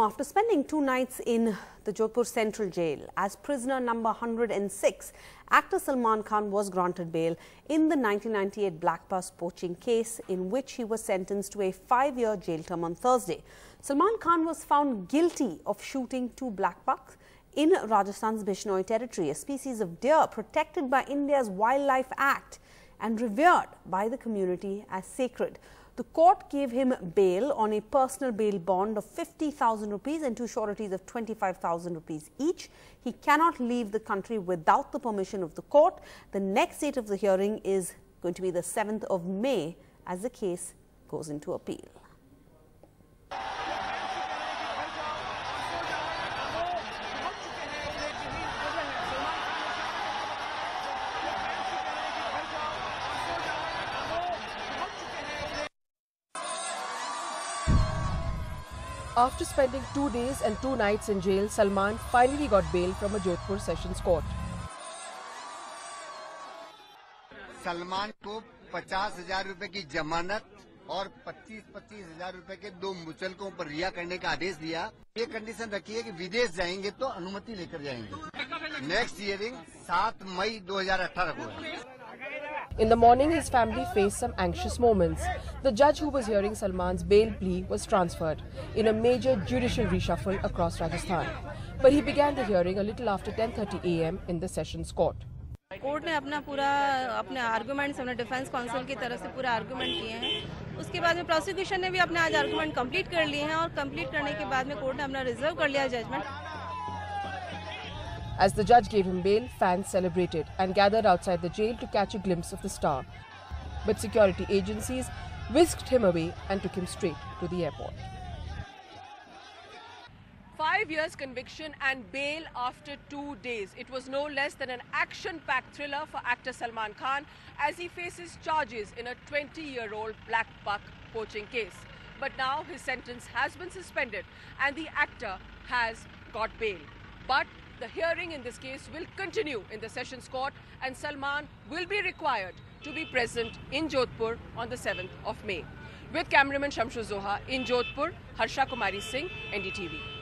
After spending two nights in the Jodhpur Central Jail as prisoner number 106, actor Salman Khan was granted bail in the 1998 black buck poaching case in which he was sentenced to a five-year jail term on Thursday. Salman Khan was found guilty of shooting two black bucks in Rajasthan's Bishnoi territory, a species of deer protected by India's Wildlife Act and revered by the community as sacred. The court gave him bail on a personal bail bond of 50,000 rupees and two sureties of 25,000 rupees each. He cannot leave the country without the permission of the court. The next date of the hearing is going to be the 7th of May as the case goes into appeal. After spending two days and two nights in jail, Salman finally got bail from a Jodhpur Sessions Court. Salman को पचास हज़ार रूपए की जमानत और पच्चीस पच्चीस हज़ार रूपए के दो मुचलकों पर रिहा करने का आदेश दिया। ये कंडीशन रखी है कि विदेश जाएँगे तो अनुमति लेकर जाएँगे। नेक्स्ट हियरिंग सात मई 2018 को है। In the morning, his family faced some anxious moments. The judge who was hearing Salman's bail plea was transferred in a major judicial reshuffle across Rajasthan. But he began the hearing a little after 10:30 a.m. in the Sessions Court. Court ने अपना पूरा अपने arguments अपने defence council की तरफ से पूरा argument किए हैं उसके बाद में प्रोसिक्यूशन ने भी अपने आज आर्गूमेंट कंप्लीट कर लिए हैं और कंप्लीट करने के बाद में कोर्ट ने अपना रिजर्व कर लिया judgement as the judge gave him bail, fans celebrated and gathered outside the jail to catch a glimpse of the star. But security agencies whisked him away and took him straight to the airport. Five years conviction and bail after two days. It was no less than an action-packed thriller for actor Salman Khan as he faces charges in a 20-year-old black buck poaching case. But now his sentence has been suspended and the actor has got bail. But the hearing in this case will continue in the Sessions Court and Salman will be required to be present in Jodhpur on the 7th of May. With cameraman Shamshu Zoha in Jodhpur, Harsha Kumari Singh, NDTV.